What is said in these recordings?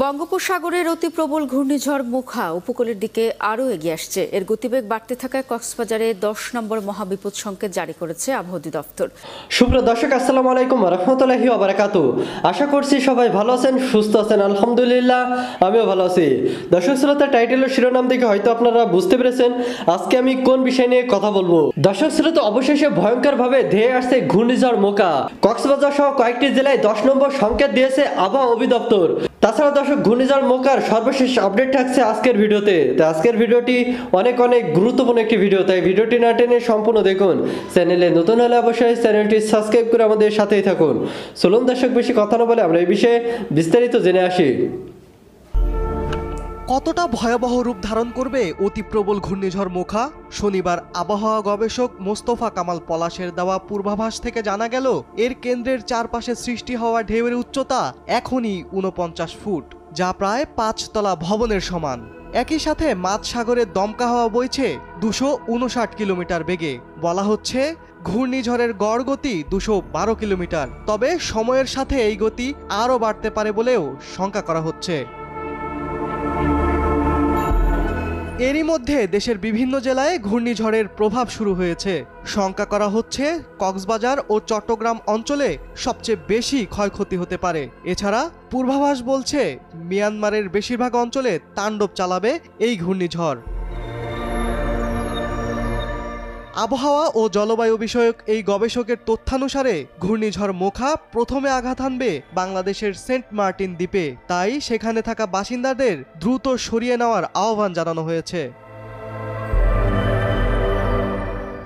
বঙ্গোপসাগরের অতি প্রবল ঘূর্ণিঝড় মুখা উপকূলের দিকে আরও এগিয়ে আসছে। এর গতিবেগ বাড়তে থাকায় কক্সবাজারে দশ নম্বর মহাবিপদ সংকেত জারি করেছে আবহাওয়া অধিদপ্তর। সুপ্রিয় দর্শক, আসসালামু আলাইকুম রহমতুল্লাহি ওবারাকাতু আশা করছি সবাই ভালো আছেন, সুস্থ আছেন, আলহামদুলিল্লাহ, আমিও ভালো আছি। দর্শক শ্রোতা, টাইটেল শিরোনাম দেখে হয়তো আপনারা বুঝতে পেরেছেন আজকে আমি কোন বিষয় নিয়ে কথা বলব। দর্শক শ্রোতা, অবশেষে ভয়ঙ্করভাবে ধেয়ে আসছে ঘূর্ণিঝড় মোকা কক্সবাজার সহ কয়েকটি জেলায় দশ নম্বর সংকেত দিয়েছে আবহাওয়া অধিদপ্তর। তাছাড়া দর্শক, ঘূর্ণিঝড় মোকার সর্বশেষ আপডেট থাকছে আজকের ভিডিওতে। তো আজকের ভিডিওটি অনেক অনেক গুরুত্বপূর্ণ একটি ভিডিও, তাই ভিডিওটি না টেনে সম্পূর্ণ দেখুন। চ্যানেলে নতুন হলে অবশ্যই চ্যানেলটি সাবস্ক্রাইব করে আমাদের সাথেই থাকুন। চলুন দর্শক, বেশি কথা না বলে আমরা এই বিষয়ে বিস্তারিত জেনে আসি। কতটা ভয়াবহ রূপ ধারণ করবে অতি প্রবল ঘূর্ণিঝড় মোখা? শনিবার আবহাওয়া গবেষক মোস্তফা কামাল পলাশের দেওয়া পূর্বাভাস থেকে জানা গেল, এর কেন্দ্রের চারপাশে সৃষ্টি হওয়া ঢেউয়ের উচ্চতা এখনই উনপঞ্চাশ ফুট, যা প্রায় পাঁচতলা ভবনের সমান। একই সাথে মাছ সাগরের দমকা হাওয়া বইছে দুশো উনষাট কিলোমিটার বেগে। বলা হচ্ছে, ঘূর্ণিঝড়ের গড় গতি দুশো বারো কিলোমিটার, তবে সময়ের সাথে এই গতি আরও বাড়তে পারে বলেও শঙ্কা করা হচ্ছে। এরই মধ্যে দেশের বিভিন্ন জেলায় ঘূর্ণিঝড়ের প্রভাব শুরু হয়েছে। শঙ্কা করা হচ্ছে কক্সবাজার ও চট্টগ্রাম অঞ্চলে সবচেয়ে বেশি ক্ষয়ক্ষতি হতে পারে। এছাড়া পূর্বাভাস বলছে, মিয়ানমারের বেশিরভাগ অঞ্চলে তাণ্ডব চালাবে এই ঘূর্ণিঝড়। আবহাওয়া ও জলবায়ু বিষয়ক এই গবেষকের তথ্যানুসারে ঘূর্ণিঝড় মোখা প্রথমে আঘাত হানবে বাংলাদেশের সেন্ট মার্টিন দ্বীপে। তাই সেখানে থাকা বাসিন্দাদের দ্রুত সরিয়ে নেওয়ার আহ্বান জানানো হয়েছে।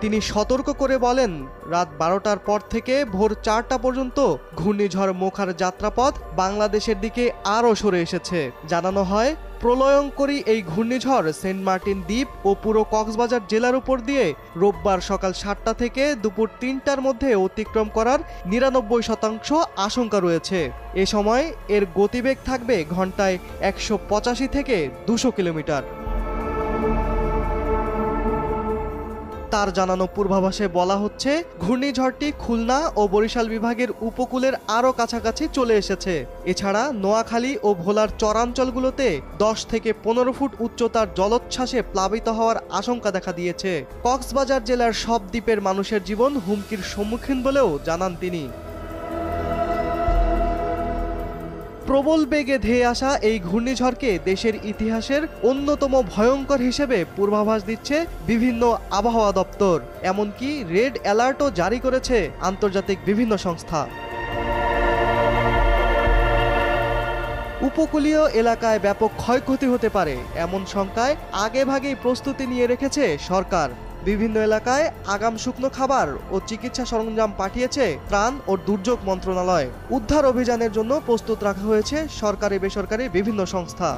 তিনি সতর্ক করে বলেন, রাত বারোটার পর থেকে ভোর চারটা পর্যন্ত ঘূর্ণিঝড় মোখার যাত্রাপথ বাংলাদেশের দিকে আরও সরে এসেছে। জানানো হয়, প্রলয়ঙ্করী এই ঘূর্ণিঝড় সেন্ট মার্টিন দ্বীপ ও পুরো কক্সবাজার জেলার উপর দিয়ে রোববার সকাল সাতটা থেকে দুপুর তিনটার মধ্যে অতিক্রম করার নিরানব্বই শতাংশ আশঙ্কা রয়েছে। এ সময় এর গতিবেগ থাকবে ঘন্টায় একশো পঁচাশি থেকে দুশো কিলোমিটার। তার জানানো পূর্বাভাসে বলা হচ্ছে, ঘূর্ণিঝড়টি খুলনা ও বরিশাল বিভাগের উপকূলের আরও কাছাকাছি চলে এসেছে। এছাড়া নোয়াখালী ও ভোলার চরাঞ্চলগুলোতে দশ থেকে পনেরো ফুট উচ্চতার জলোচ্ছ্বাসে প্লাবিত হওয়ার আশঙ্কা দেখা দিয়েছে। কক্সবাজার জেলার সব দ্বীপের মানুষের জীবন হুমকির সম্মুখীন বলেও জানান তিনি। প্রবল বেগে ধেয়ে আসা এই ঘূর্ণিঝড়কে দেশের ইতিহাসের অন্যতম ভয়ঙ্কর হিসেবে পূর্বাভাস দিচ্ছে বিভিন্ন আবহাওয়া দপ্তর, এমনকি রেড অ্যালার্টও জারি করেছে আন্তর্জাতিক বিভিন্ন সংস্থা। উপকূলীয় এলাকায় ব্যাপক ক্ষয়ক্ষতি হতে পারে, এমন শঙ্কায় আগেভাগেই প্রস্তুতি নিয়ে রেখেছে সরকার। বিভিন্ন এলাকায় আগাম শুকনো খাবার ও চিকিৎসা সরঞ্জাম পাঠিয়েছে ত্রাণ ও দুর্যোগ মন্ত্রণালয়। উদ্ধার অভিযানের জন্য প্রস্তুত রাখা হয়েছে সরকারি বেসরকারি বিভিন্ন সংস্থা।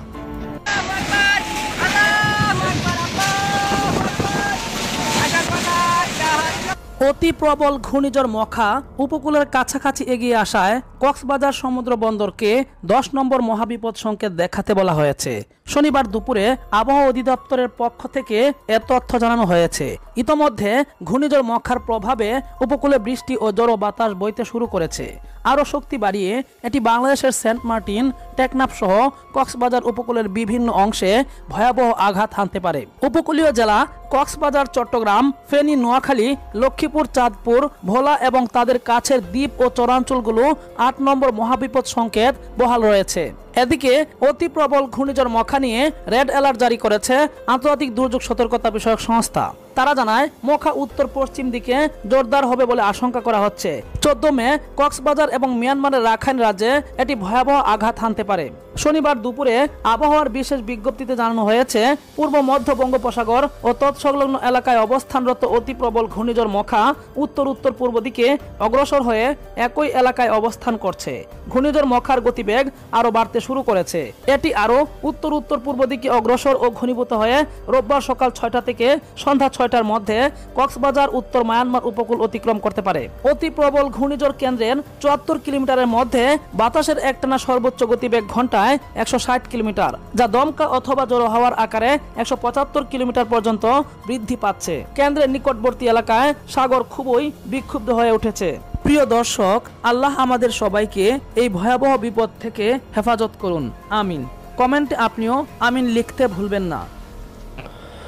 অতি প্রবল ঘূর্ণিঝড় মখা উপকূলের কাছাকাছি এগিয়ে আসায় কক্সবাজার সমুদ্র বন্দরকে দশ নম্বর মহাবিপদ সংকেত দেখাতে বলা হয়েছে। শনিবার দুপুরে আবহাওয়া অধিদপ্তরের পক্ষ থেকে এ তথ্য জানানো হয়েছে। ইতোমধ্যে ঘূর্ণিঝড় মখার প্রভাবে উপকূলে বৃষ্টি ও জড়ো বাতাস বইতে শুরু করেছে। আরও শক্তি বাড়িয়ে এটি বাংলাদেশের সেন্ট মার্টিন, টেকনাফ সহ কক্সবাজার উপকূলের বিভিন্ন অংশে ভয়াবহ আঘাত হানতে পারে। উপকূলীয় জেলা কক্সবাজার, চট্টগ্রাম, ফেনী, নোয়াখালী, লক্ষ্মীপুর, চাঁদপুর, ভোলা এবং তাদের কাছের দ্বীপ ও চরাঞ্চলগুলো আট নম্বর মহাবিপদ সংকেত বহাল রয়েছে। এদিকে অতি প্রবল ঘূর্ণিঝড় মখা নিয়ে রেড অ্যালার্ট জারি করেছে আন্তর্জাতিক দুর্যোগ সতর্কতা বিষয়ক সংস্থা। তারা জানায় মোখা উত্তর পশ্চিম দিকে জোরদার হবে বলে আশঙ্কা করা হচ্ছে। চোদ্দ মে, কক্সবাজার এবং মিয়ানমারের রাখাইন রাজ্যে এটি ভয়াবহ আঘাত হানতে পারে। শনিবার দুপুরে আবহাওয়ার বিশেষ বিজ্ঞপ্তিতে জানানো হয়েছে, পূর্ব মধ্য বঙ্গোপসাগর ও তৎসংলগ্ন এলাকায় অবস্থানরত অতি প্রবল ঘূর্ণিঝড় মখা উত্তর উত্তর পূর্ব দিকে অগ্রসর হয়ে একই এলাকায় অবস্থান করছে। ঘূর্ণিঝড় মখার গতিবেগ আরও বাড়তে শুরু করেছে। এটি আরও উত্তর উত্তর পূর্ব দিকে অগ্রসর ও ঘনীভূত হয়ে রোববার সকাল ছয়টা থেকে সন্ধ্যা ছয়টার মধ্যে কক্সবাজার, উত্তর মায়ানমার উপকূল অতিক্রম করতে পারে। অতি প্রবল ঘূর্ণিঝড় কেন্দ্রের চুয়াত্তর কিলোমিটারের মধ্যে বাতাসের একটানা সর্বোচ্চ গতিবেগ ঘন্টায় একশো ষাট কিলোমিটার, যা দমকা অথবা জড়ো হওয়ার আকারে একশো পঁচাত্তর কিলোমিটার পর্যন্ত বৃদ্ধি পাচ্ছে। কেন্দ্রের নিকটবর্তী এলাকায় সাগর খুবই বিক্ষুব্ধ হয়ে উঠেছে। প্রিয় দর্শক, আল্লাহ আমাদের সবাইকে এই ভয়াবহ বিপদ থেকে হেফাজত করুন। আমিন। কমেন্টে আপনিও আমিন লিখতে ভুলবেন না।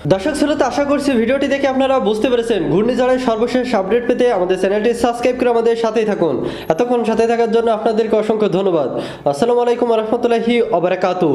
দর্শক শ্রোতা, আশা করছি ভিডিওটি দেখে আপনারা বুঝতে পেরেছেন। ঘূর্ণিঝড়ের সর্বশেষ আপডেট পেতে আমাদের চ্যানেলটি সাবস্ক্রাইব করে আমাদের সাথেই থাকুন। এতক্ষণ সাথে থাকার জন্য আপনাদেরকে অসংখ্য ধন্যবাদ। আসসালামু আলাইকুম রহমতুল্লাহি অবরাকাতু